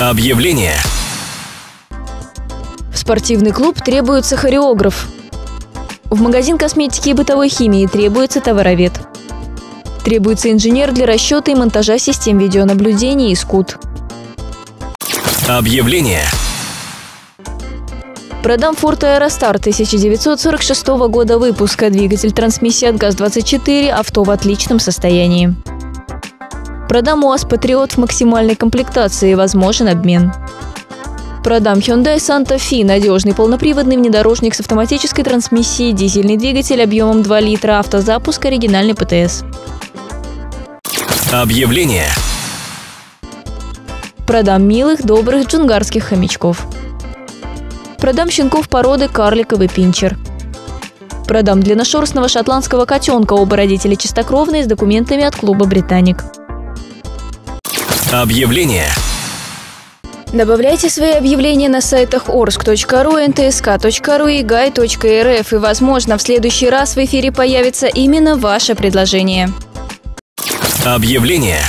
Объявление. В спортивный клуб требуется хореограф. В магазин косметики и бытовой химии требуется товаровед. Требуется инженер для расчета и монтажа систем видеонаблюдения и СКУТ. Объявление. Продам Ford Aerostar 1946 года выпуска, двигатель трансмиссии от ГАЗ-24, авто в отличном состоянии. Продам УАЗ Патриот в максимальной комплектации, возможен обмен. Продам Hyundai Santa Fe, надежный полноприводный внедорожник с автоматической трансмиссией, дизельный двигатель объемом 2 литра, автозапуск, оригинальный ПТС. Объявление. Продам милых, добрых джунгарских хомячков. Продам щенков породы карликовый пинчер. Продам длинношерстного шотландского котенка, оба родители чистокровные, с документами от клуба «Британик». Объявление. Добавляйте свои объявления на сайтах orsk.ru, ntsk.ru и guy.rf, и, возможно, в следующий раз в эфире появится именно ваше предложение. Объявление.